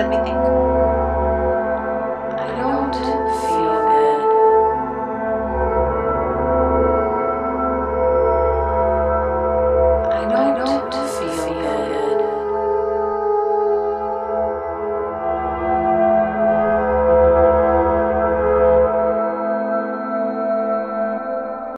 Let me think.